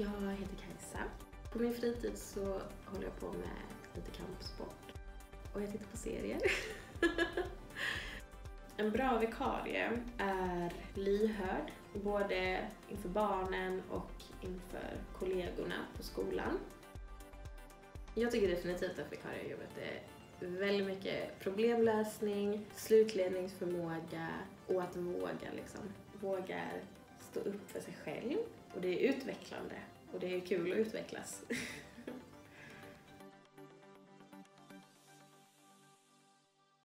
Jag heter Kajsa. På min fritid så håller jag på med lite kampsport och jag tittar på serier. en bra vikarie är lyhörd, både inför barnen och inför kollegorna på skolan. Jag tycker definitivt att vikariejobbet är väldigt mycket problemlösning, slutledningsförmåga och att våga liksom, vågar stå upp för sig själv. Och det är utvecklande och det är kul att utvecklas.